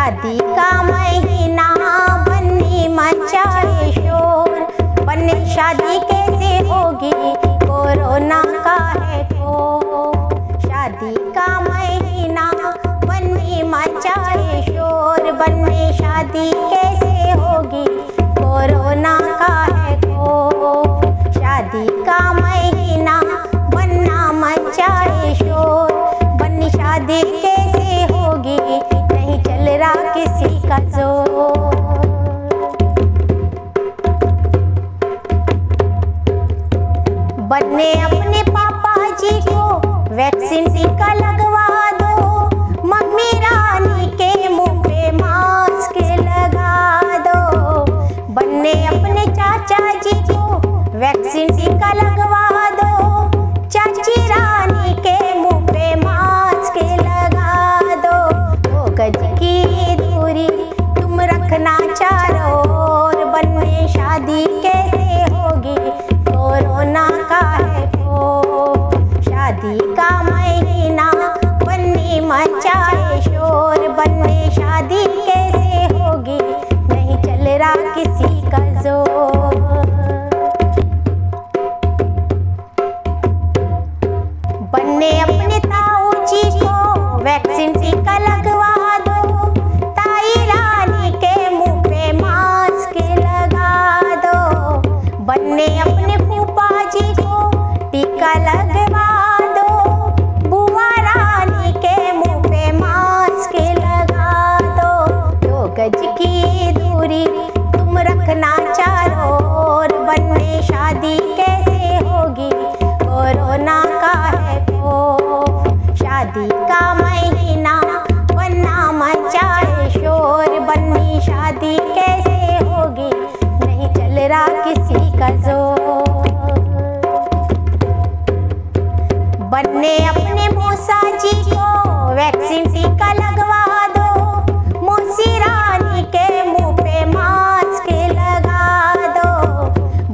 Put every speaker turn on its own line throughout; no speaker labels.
शादी का महीना बन्नी मचाए शोर। बन्नी शादी कैसे होगी? कोरोना का है खौफ शादी का महीना बन्नी मचाए शोर। बन्नी शादी कैसे होगी? कोरोना का है खौफ शादी का वैक्सीन टीका लगवा दो। मम्मी रानी के मुँह पे मास्क लगा दो। बनने अपने चाचा जी को वैक्सीन टीका लगवा दो। चाची रानी बन्ने जी को वैक्सीन टीका लगवा बन्ने अपने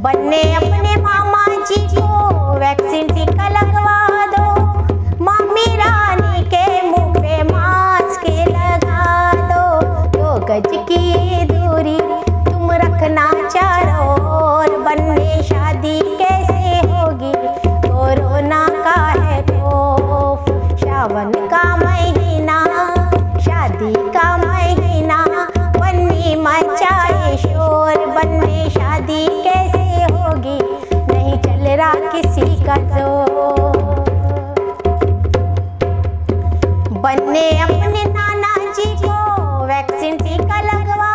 बन्ने अपने मामा जी को वैक्सीन टीका लगवा दो। मम्मी रानी के मुँह पे मास्क लगा दो। दो गज की दूरी तुम रखना चारों ओर। बन्ने शादी कैसे होगी? कोरोना का है खौफ सावन का महीना, शादी का महीना। बन्नी मचाए शोर, बन्ने शादी रहा किसी का जो बने अपने नाना जी को वैक्सीन टीका लगवा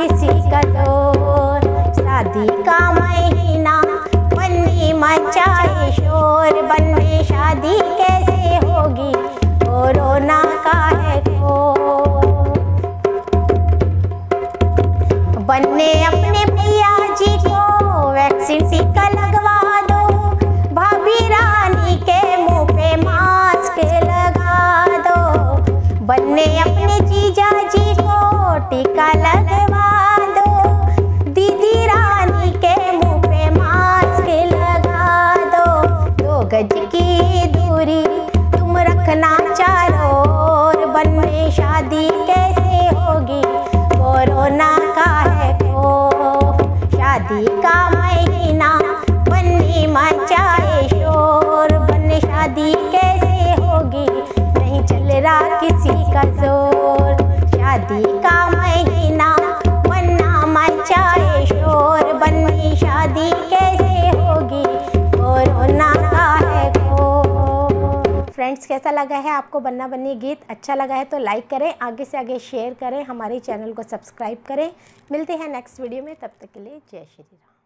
किसी का ज़ोर। शादी का महीना बन्नी मचाए शोर। बन्ने शादी कैसे होगी? कोरोना का है खौफ बन्ने अपने भैया जी को वैक्सीन टीका लगवा दो। भाभी रानी के मुँह पे मास्क लगा दो। बन्ने अपने जीजा जी को टीका लगवा दूरी तुम रखना चारों बन में शादी कैसे होगी? कोरोना का है खौफ शादी फ्रेंड्स कैसा लगा है आपको बन्ना बन्नी गीत? अच्छा लगा है तो लाइक करें, आगे से आगे शेयर करें, हमारे चैनल को सब्सक्राइब करें। मिलते हैं नेक्स्ट वीडियो में, तब तक के लिए जय श्री राम।